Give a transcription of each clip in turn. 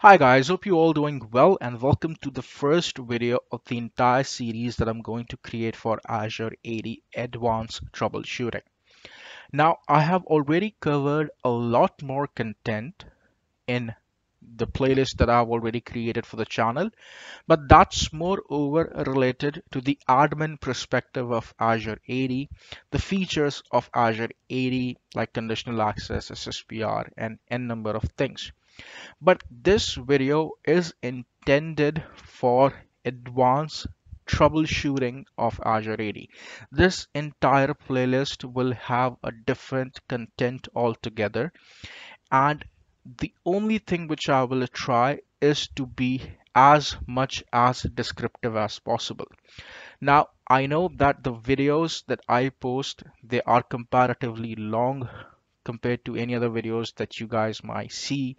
Hi guys, hope you all doing well and welcome to the first video of the entire series that I'm going to create for Azure AD Advanced Troubleshooting. Now I have already covered a lot more content in the playlist that I've already created for the channel, but that's moreover related to the admin perspective of Azure AD, the features of Azure AD like conditional access, SSPR, and n number of things. But this video is intended for advanced troubleshooting of Azure AD. This entire playlist will have a different content altogether and the only thing which I will try is to be as much as descriptive as possible. Now, I know that the videos that I post, they are comparatively long compared to any other videos that you guys might see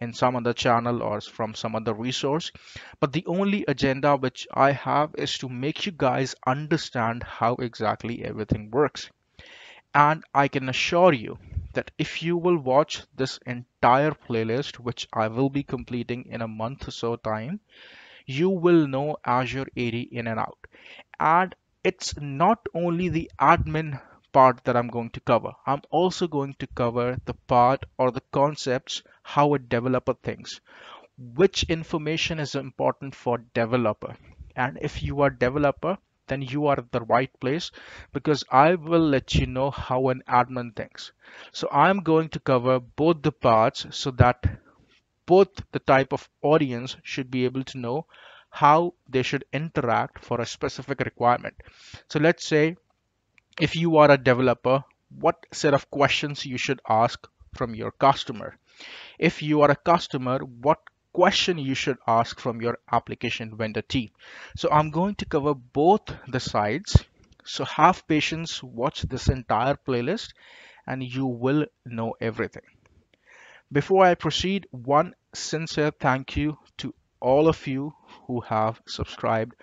in some other channel or from some other resource. But the only agenda which I have is to make you guys understand how exactly everything works. And I can assure you that if you will watch this entire playlist, which I will be completing in a month or so time, you will know Azure AD in and out. And it's not only the admin part that I'm going to cover. I'm also going to cover the part or the concepts how a developer thinks, which information is important for developer. And if you are developer, then you are at the right place because I will let you know how an admin thinks. So I'm going to cover both the parts so that both the type of audience should be able to know how they should interact for a specific requirement. So let's say if you are a developer, what set of questions you should ask from your customer. If you are a customer, what question you should ask from your application vendor team. So I'm going to cover both the sides. So have patience, watch this entire playlist and you will know everything. Before I proceed, one sincere thank you to all of you who have subscribed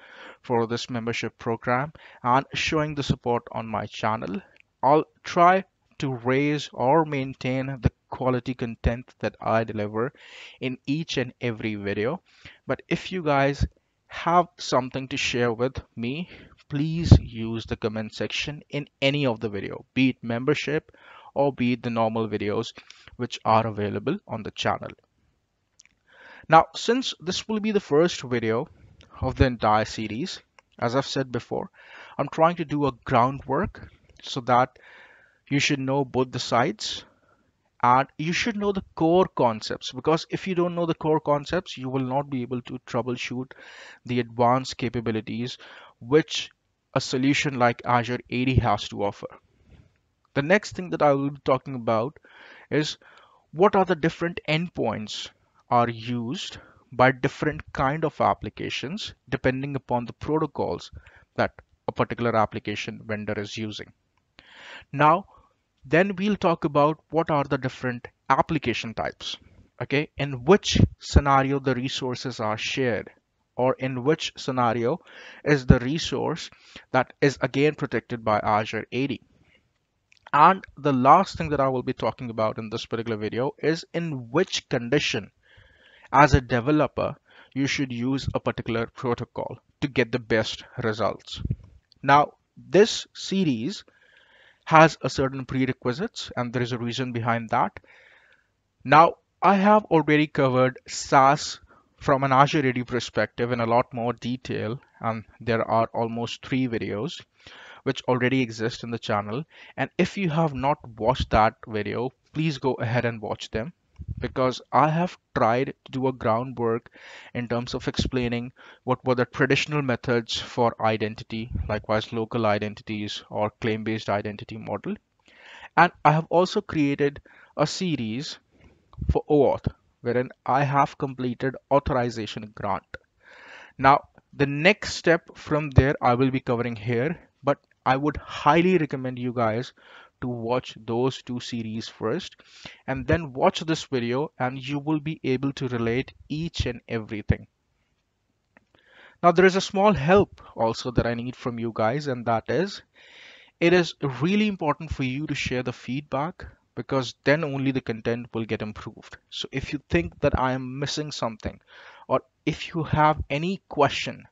for this membership program and showing the support on my channel. I'll try to raise or maintain the quality content that I deliver in each and every video. But if you guys have something to share with me, please use the comment section in any of the video, be it membership or be it the normal videos which are available on the channel. Now, since this will be the first video of the entire series, as I've said before, I'm trying to do a groundwork so that you should know both the sides and you should know the core concepts because if you don't know the core concepts you will not be able to troubleshoot the advanced capabilities which a solution like Azure AD has to offer. The next thing that I will be talking about is what are the different endpoints are used by different kind of applications depending upon the protocols that a particular application vendor is using. Now, then we'll talk about what are the different application types, okay, in which scenario the resources are shared or in which scenario is the resource that is again protected by Azure AD. And the last thing that I will be talking about in this particular video is in which condition as a developer you should use a particular protocol to get the best results. Now, this series has a certain prerequisites and there is a reason behind that. Now, I have already covered SaaS from an Azure AD perspective in a lot more detail and there are almost three videos which already exist in the channel and if you have not watched that video please go ahead and watch them because I have tried to do a groundwork in terms of explaining what were the traditional methods for identity, likewise local identities or claim-based identity model. And I have also created a series for OAuth wherein I have completed authorization grant. Now, the next step from there I will be covering here, but I would highly recommend you guys to watch those two series first and then watch this video and you will be able to relate each and everything. Now there is a small help also that I need from you guys and that is it is really important for you to share the feedback because then only the content will get improved. So if you think that I am missing something or if you have any question,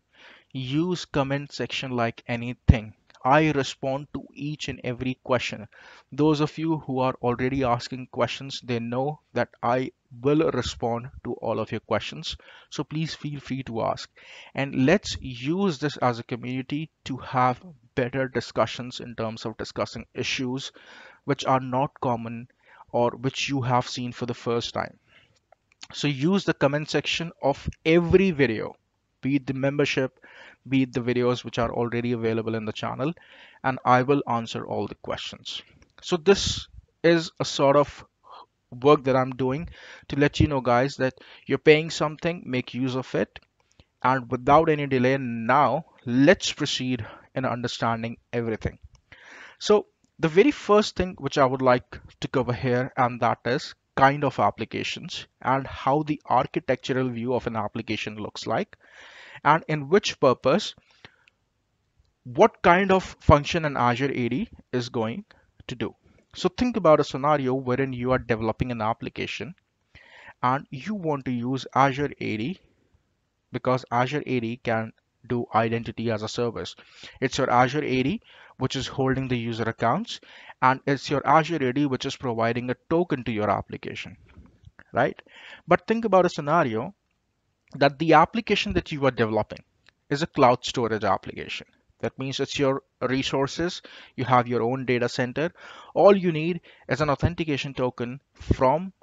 use comment section like anything. I respond to each and every question. Those of you who are already asking questions, they know that I will respond to all of your questions. So please feel free to ask. And let's use this as a community to have better discussions in terms of discussing issues which are not common or which you have seen for the first time. So use the comment section of every video, be it the membership, be it the videos which are already available in the channel, and I will answer all the questions. So this is a sort of work that I'm doing to let you know guys that you're paying something, make use of it. And without any delay now, let's proceed in understanding everything. So the very first thing which I would like to cover here and that is kind of applications and how the architectural view of an application looks like and in which purpose what kind of function an Azure AD is going to do. So think about a scenario wherein you are developing an application and you want to use Azure AD because Azure AD can do identity as a service. It's your Azure AD which is holding the user accounts and it's your Azure AD which is providing a token to your application, right? But think about a scenario that the application that you are developing is a cloud storage application. That means it's your resources, you have your own data center. All you need is an authentication token from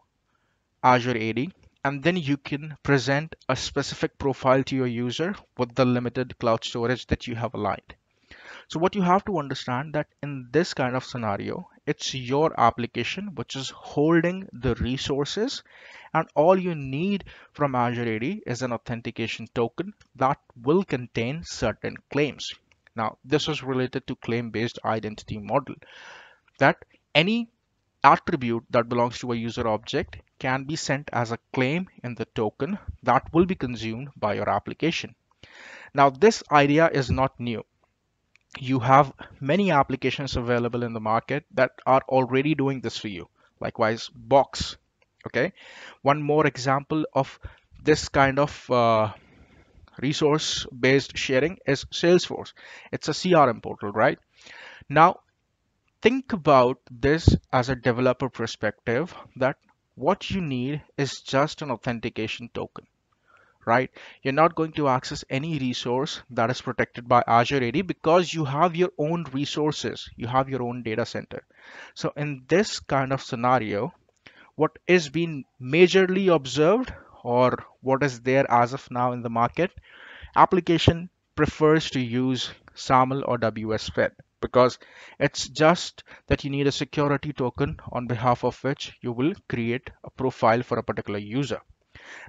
Azure AD and then you can present a specific profile to your user with the limited cloud storage that you have aligned. So what you have to understand that in this kind of scenario, it's your application which is holding the resources and all you need from Azure AD is an authentication token that will contain certain claims. Now, this is related to claim-based identity model that any attribute that belongs to a user object can be sent as a claim in the token that will be consumed by your application. Now, this idea is not new. You have many applications available in the market that are already doing this for you. Likewise, Box. Okay. One more example of this kind of uh, resource based sharing is Salesforce. It's a CRM portal, right? Now, think about this as a developer perspective that what you need is just an authentication token right? You're not going to access any resource that is protected by Azure AD because you have your own resources. You have your own data center. So in this kind of scenario what is being majorly observed or what is there as of now in the market application prefers to use SAML or WS Fed because it's just that you need a security token on behalf of which you will create a profile for a particular user.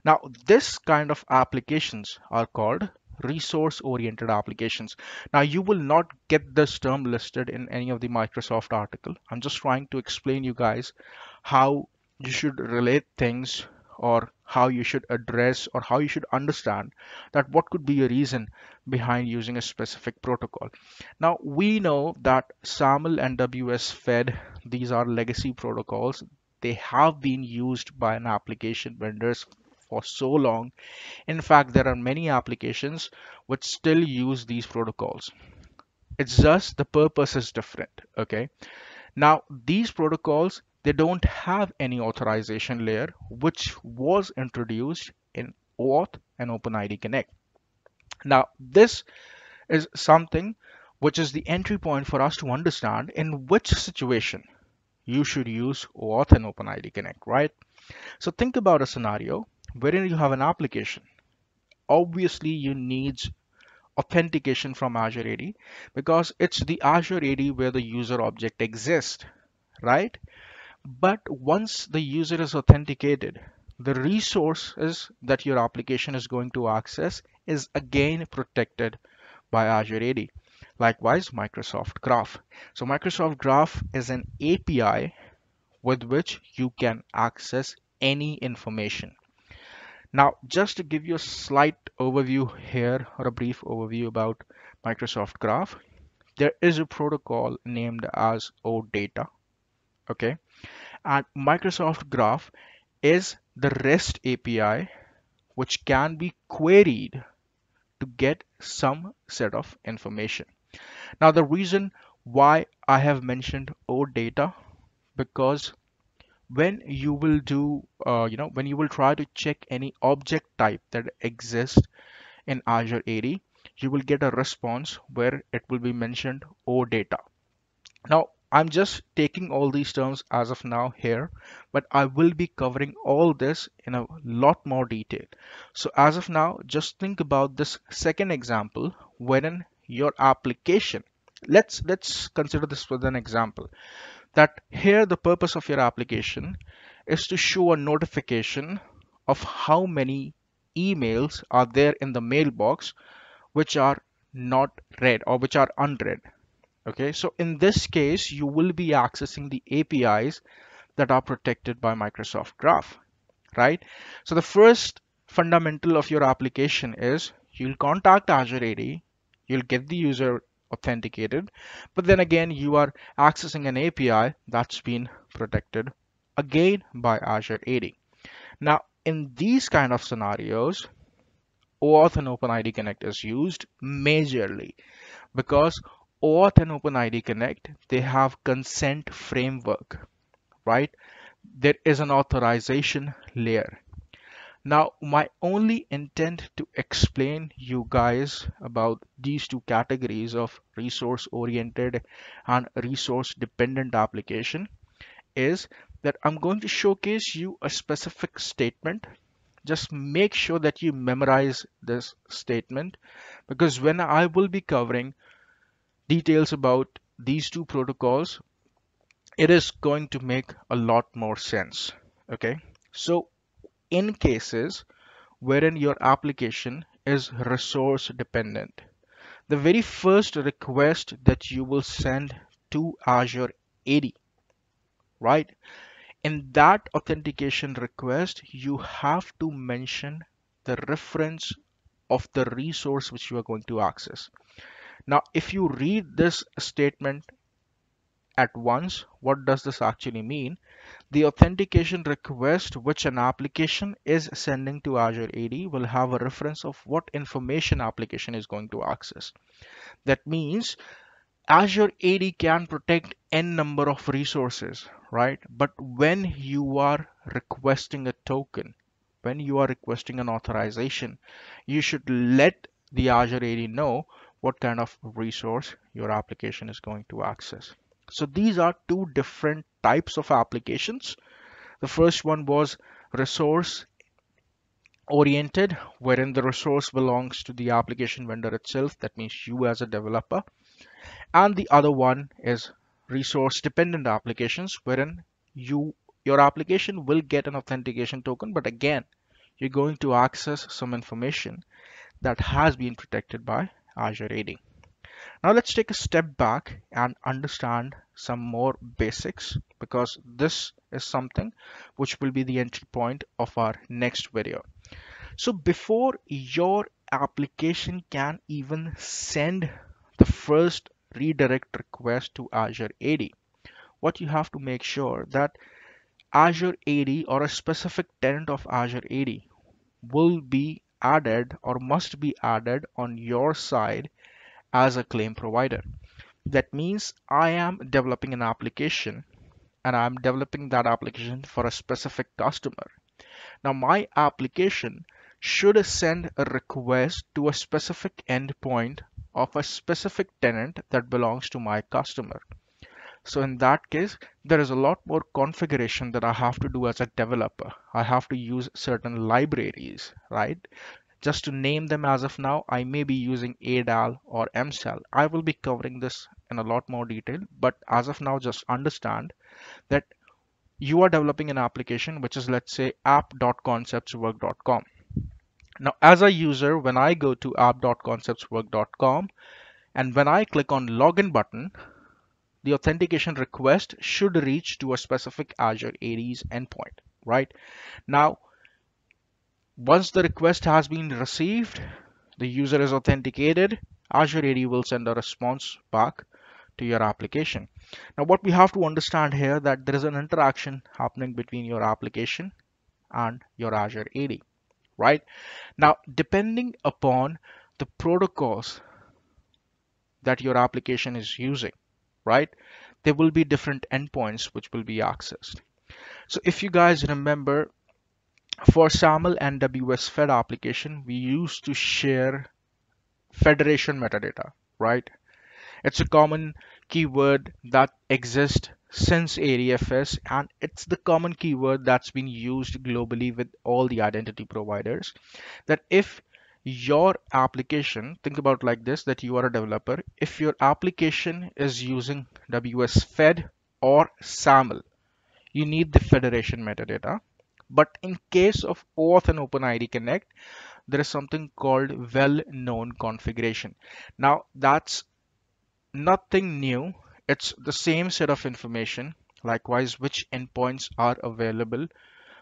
Now, this kind of applications are called resource oriented applications. Now, you will not get this term listed in any of the Microsoft article. I'm just trying to explain you guys how you should relate things or how you should address or how you should understand that what could be a reason behind using a specific protocol. Now we know that SAML and WS Fed, these are legacy protocols. They have been used by an application vendors for so long. In fact, there are many applications which still use these protocols. It's just the purpose is different. Okay. Now these protocols they don't have any authorization layer which was introduced in OAuth and OpenID Connect. Now this is something which is the entry point for us to understand in which situation you should use OAuth and OpenID Connect, right? So think about a scenario wherein you have an application. Obviously you need authentication from Azure AD because it's the Azure AD where the user object exists, right? But once the user is authenticated, the resources that your application is going to access is again protected by Azure AD. Likewise, Microsoft Graph. So Microsoft Graph is an API with which you can access any information. Now, just to give you a slight overview here or a brief overview about Microsoft Graph, there is a protocol named as OData. Okay, And Microsoft Graph is the REST API which can be queried to get some set of information. Now the reason why I have mentioned OData because when you will do uh, you know when you will try to check any object type that exists in Azure AD you will get a response where it will be mentioned OData. Now I'm just taking all these terms as of now here but I will be covering all this in a lot more detail. So as of now just think about this second example wherein your application let's let's consider this with an example that here the purpose of your application is to show a notification of how many emails are there in the mailbox which are not read or which are unread. Okay, so in this case, you will be accessing the APIs that are protected by Microsoft Graph, right? So the first fundamental of your application is you'll contact Azure AD, you'll get the user authenticated. But then again you are accessing an API that's been protected again by Azure AD now in these kind of scenarios OAuth and OpenID Connect is used majorly because OAuth and OpenID Connect they have consent framework right? There is an authorization layer now, my only intent to explain you guys about these two categories of resource oriented and resource dependent application is that I'm going to showcase you a specific statement. Just make sure that you memorize this statement because when I will be covering details about these two protocols, it is going to make a lot more sense. Okay, so in cases wherein your application is resource dependent. The very first request that you will send to Azure AD, right? In that authentication request, you have to mention the reference of the resource which you are going to access. Now, if you read this statement at once, what does this actually mean? The authentication request which an application is sending to Azure AD will have a reference of what information application is going to access. That means Azure AD can protect n number of resources, right? But when you are requesting a token, when you are requesting an authorization, you should let the Azure AD know what kind of resource your application is going to access. So these are two different types of applications. The first one was resource oriented, wherein the resource belongs to the application vendor itself. That means you as a developer. And the other one is resource dependent applications, wherein you your application will get an authentication token, but again, you're going to access some information that has been protected by Azure AD. Now let's take a step back and understand some more basics because this is something which will be the entry point of our next video. So before your application can even send the first redirect request to Azure AD, what you have to make sure that Azure AD or a specific tenant of Azure AD will be added or must be added on your side as a claim provider. That means I am developing an application and I'm developing that application for a specific customer. Now my application should send a request to a specific endpoint of a specific tenant that belongs to my customer. So in that case, there is a lot more configuration that I have to do as a developer. I have to use certain libraries, right? Just to name them as of now, I may be using ADAL or MSAL. I will be covering this in a lot more detail, but as of now, just understand that you are developing an application, which is let's say app.conceptswork.com. Now, as a user, when I go to app.conceptswork.com and when I click on login button, the authentication request should reach to a specific Azure AD's endpoint, right? Now, once the request has been received, the user is authenticated, Azure AD will send a response back to your application. Now what we have to understand here that there is an interaction happening between your application and your Azure AD, right? Now depending upon the protocols that your application is using, right? There will be different endpoints which will be accessed. So if you guys remember for SAML and WS Fed application, we used to share federation metadata, right? It's a common keyword that exists since ADFS and it's the common keyword that's been used globally with all the identity providers that if your application think about like this that you are a developer if your application is using ws fed or saml you need the federation metadata but in case of OAuth and openid connect there is something called well-known configuration. Now that's nothing new. It's the same set of information. Likewise which endpoints are available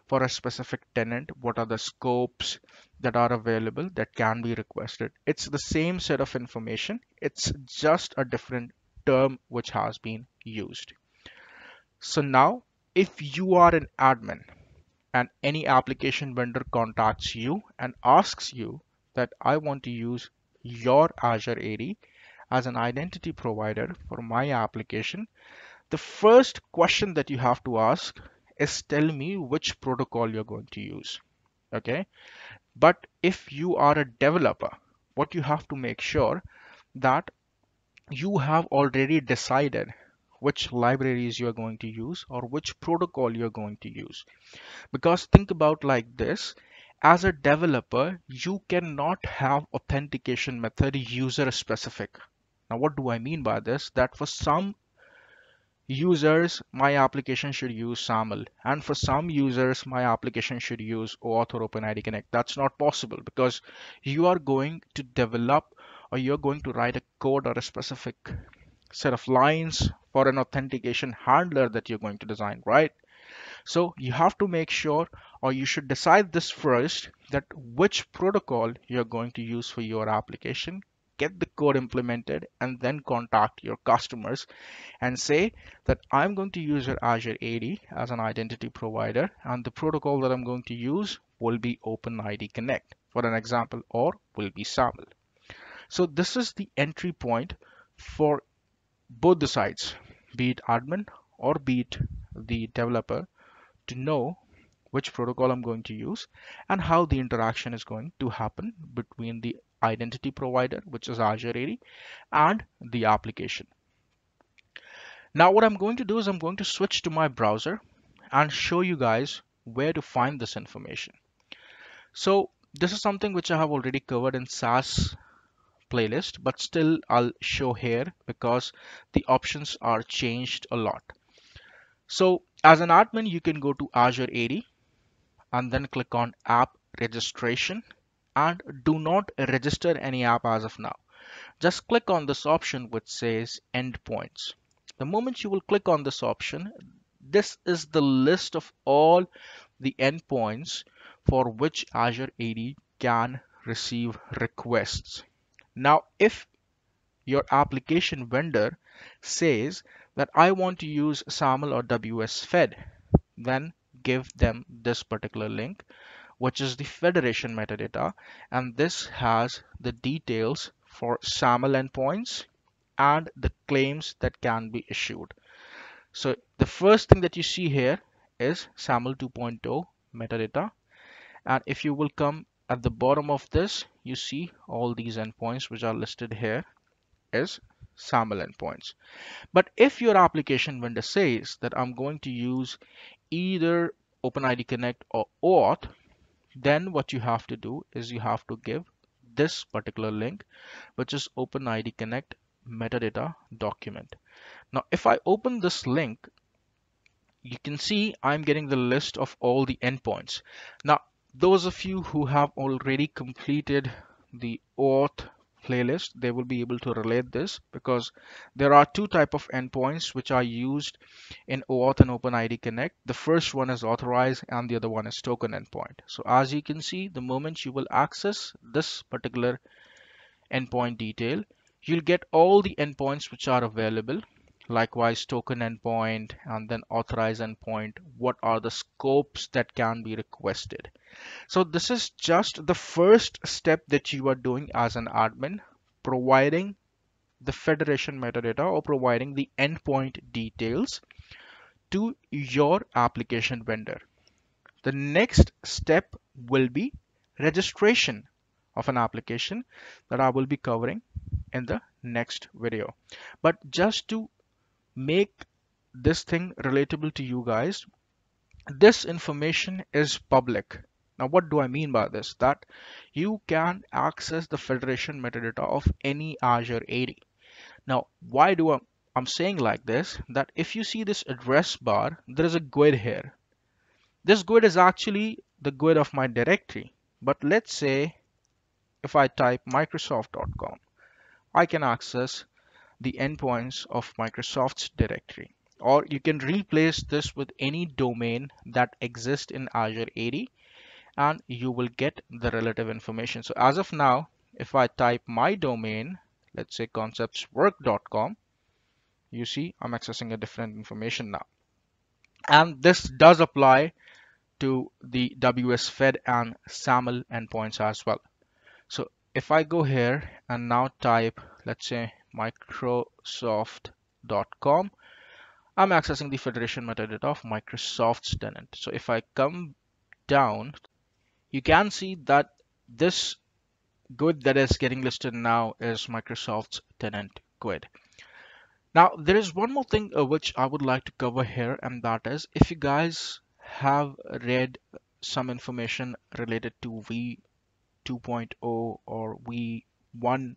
for a specific tenant what are the scopes that are available that can be requested. It's the same set of information. It's just a different term which has been used. So now if you are an admin and any application vendor contacts you and asks you that I want to use your Azure AD as an identity provider for my application, the first question that you have to ask is tell me which protocol you're going to use. Okay. But if you are a developer, what you have to make sure that you have already decided which libraries you're going to use or which protocol you're going to use. Because think about like this, as a developer, you cannot have authentication method user specific. Now, what do I mean by this? That for some users, my application should use SAML. And for some users, my application should use OAuth or OpenID Connect. That's not possible because you are going to develop or you're going to write a code or a specific set of lines for an authentication handler that you're going to design, right? So you have to make sure or you should decide this first that which protocol you're going to use for your application get the code implemented and then contact your customers and say that I'm going to use your Azure AD as an identity provider and the protocol that I'm going to use will be OpenID Connect for an example or will be SAML. So this is the entry point for both the sides, be it admin or be it the developer to know which protocol I'm going to use and how the interaction is going to happen between the identity provider, which is Azure AD, and the application. Now what I'm going to do is I'm going to switch to my browser and show you guys where to find this information. So this is something which I have already covered in SaaS playlist, but still I'll show here because the options are changed a lot. So as an admin, you can go to Azure AD and then click on app registration and do not register any app as of now. Just click on this option which says endpoints. The moment you will click on this option, this is the list of all the endpoints for which Azure AD can receive requests. Now, if your application vendor says that I want to use SAML or WS Fed, then give them this particular link which is the federation metadata and this has the details for SAML endpoints and the claims that can be issued. So the first thing that you see here is SAML 2.0 metadata and if you will come at the bottom of this you see all these endpoints which are listed here is SAML endpoints. But if your application vendor says that I'm going to use either OpenID Connect or OAuth, then what you have to do is you have to give this particular link, which is OpenID Connect metadata document. Now, if I open this link, you can see I'm getting the list of all the endpoints. Now, those of you who have already completed the OAuth playlist, they will be able to relate this because there are two type of endpoints which are used in OAuth and OpenID Connect. The first one is authorized and the other one is token endpoint. So as you can see, the moment you will access this particular endpoint detail, you'll get all the endpoints which are available. Likewise, token endpoint and then authorize endpoint. What are the scopes that can be requested? So this is just the first step that you are doing as an admin, providing the federation metadata or providing the endpoint details to your application vendor. The next step will be registration of an application that I will be covering in the next video. But just to make this thing relatable to you guys, this information is public. Now, what do I mean by this? That you can access the federation metadata of any Azure AD. Now, why do I, I'm saying like this? That if you see this address bar, there is a GUID here. This GUID is actually the GUID of my directory. But let's say if I type microsoft.com, I can access the endpoints of Microsoft's directory. Or you can replace this with any domain that exists in Azure AD and you will get the relative information. So as of now, if I type my domain, let's say conceptswork.com, you see I'm accessing a different information now. And this does apply to the WS Fed and SAML endpoints as well. So if I go here and now type, let's say microsoft.com, I'm accessing the federation metadata of Microsoft's tenant. So if I come down you can see that this GUID that is getting listed now is Microsoft's tenant GUID. Now, there is one more thing uh, which I would like to cover here, and that is if you guys have read some information related to V 2.0 or V1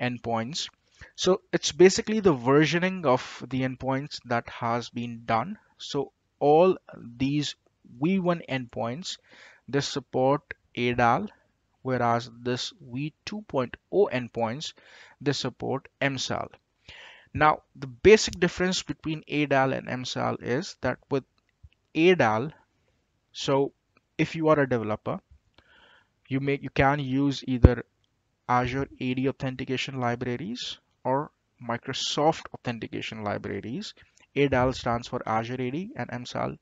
endpoints. So it's basically the versioning of the endpoints that has been done. So all these V1 endpoints they support ADAL, whereas this V2.0 endpoints, they support MSAL. Now, the basic difference between ADAL and MSAL is that with ADAL, so if you are a developer, you make you can use either Azure AD authentication libraries or Microsoft authentication libraries. ADAL stands for Azure AD and MSAL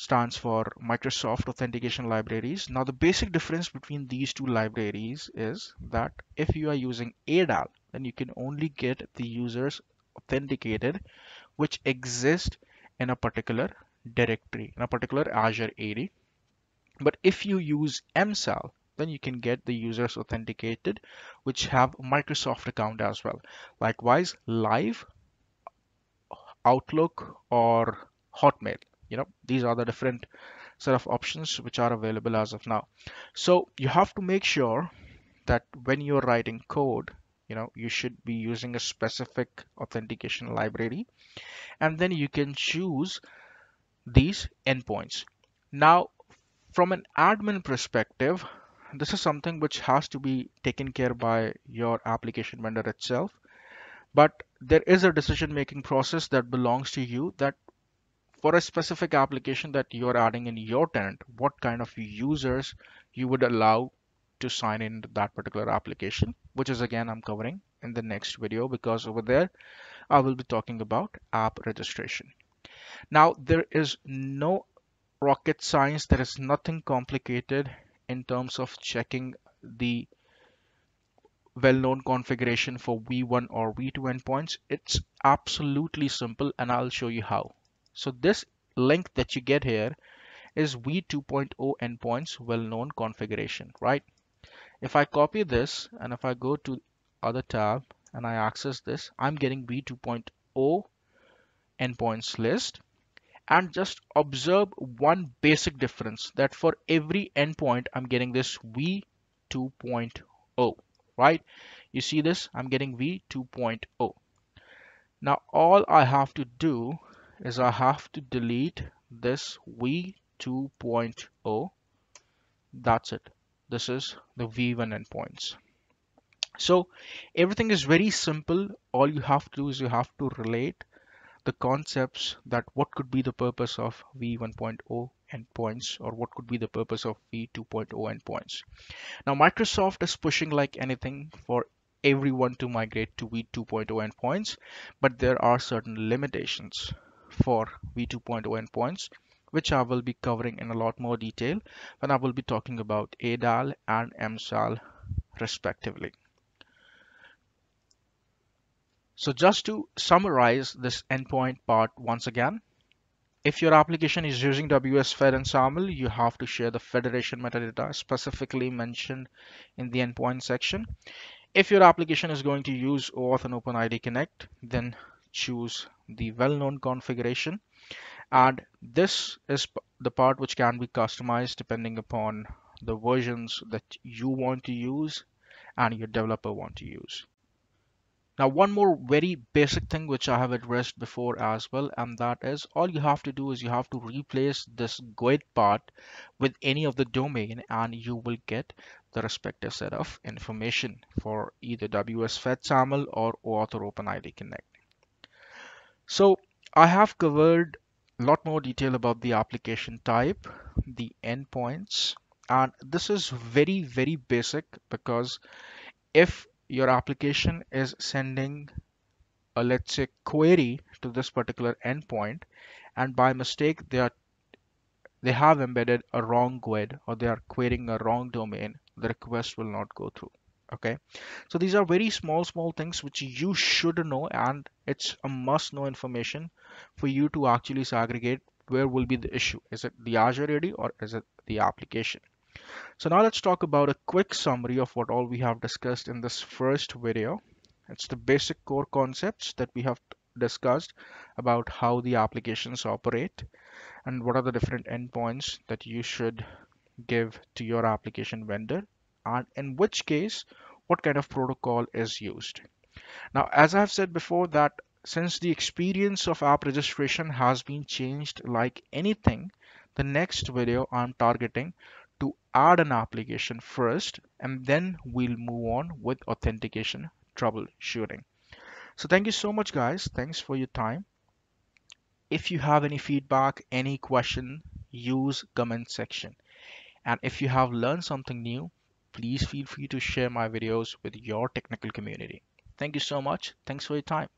stands for Microsoft Authentication Libraries. Now the basic difference between these two libraries is that if you are using ADAL, then you can only get the users authenticated which exist in a particular directory, in a particular Azure AD. But if you use MSAL, then you can get the users authenticated which have Microsoft account as well. Likewise, Live, Outlook, or Hotmail you know these are the different set of options which are available as of now. So you have to make sure that when you're writing code you know you should be using a specific authentication library. And then you can choose these endpoints. Now from an admin perspective this is something which has to be taken care by your application vendor itself. But there is a decision making process that belongs to you that for a specific application that you're adding in your tenant, what kind of users you would allow to sign in that particular application, which is again I'm covering in the next video because over there I will be talking about app registration. Now there is no rocket science, there is nothing complicated in terms of checking the well-known configuration for V1 or V2 endpoints. It's absolutely simple and I'll show you how. So this link that you get here is v2.0 endpoints well-known configuration, right? If I copy this and if I go to other tab and I access this, I'm getting v2.0 endpoints list. And just observe one basic difference that for every endpoint I'm getting this v2.0 right? You see this? I'm getting v2.0 now all I have to do is I have to delete this v2.0 that's it. This is the v1 endpoints so everything is very simple. All you have to do is you have to relate the concepts that what could be the purpose of v1.0 endpoints or what could be the purpose of v2.0 endpoints now microsoft is pushing like anything for everyone to migrate to v2.0 endpoints, but there are certain limitations for v2.0 endpoints, which I will be covering in a lot more detail when I will be talking about ADAL and MSAL respectively. So just to summarize this endpoint part once again, if your application is using WS-Fed and SAML, you have to share the federation metadata specifically mentioned in the endpoint section. If your application is going to use OAuth and OpenID Connect, then choose the well-known configuration. And this is the part which can be customized depending upon the versions that you want to use and your developer want to use. Now, one more very basic thing which I have addressed before as well, and that is all you have to do is you have to replace this GUID part with any of the domain and you will get the respective set of information for either WS Fed SAML or OAuth or OpenID Connect. So I have covered a lot more detail about the application type, the endpoints, and this is very, very basic because if your application is sending a let's say query to this particular endpoint and by mistake they are they have embedded a wrong GUID or they are querying a wrong domain the request will not go through okay? So these are very small small things which you should know and it's a must know information for you to actually segregate where will be the issue. Is it the Azure AD or is it the application? So now let's talk about a quick summary of what all we have discussed in this first video. It's the basic core concepts that we have discussed about how the applications operate and what are the different endpoints that you should give to your application vendor and in which case what kind of protocol is used. Now as I've said before that since the experience of app registration has been changed like anything the next video I'm targeting to add an application first and then we'll move on with authentication troubleshooting. So thank you so much guys. Thanks for your time. If you have any feedback, any question, use comment section. And if you have learned something new, please feel free to share my videos with your technical community. Thank you so much. Thanks for your time.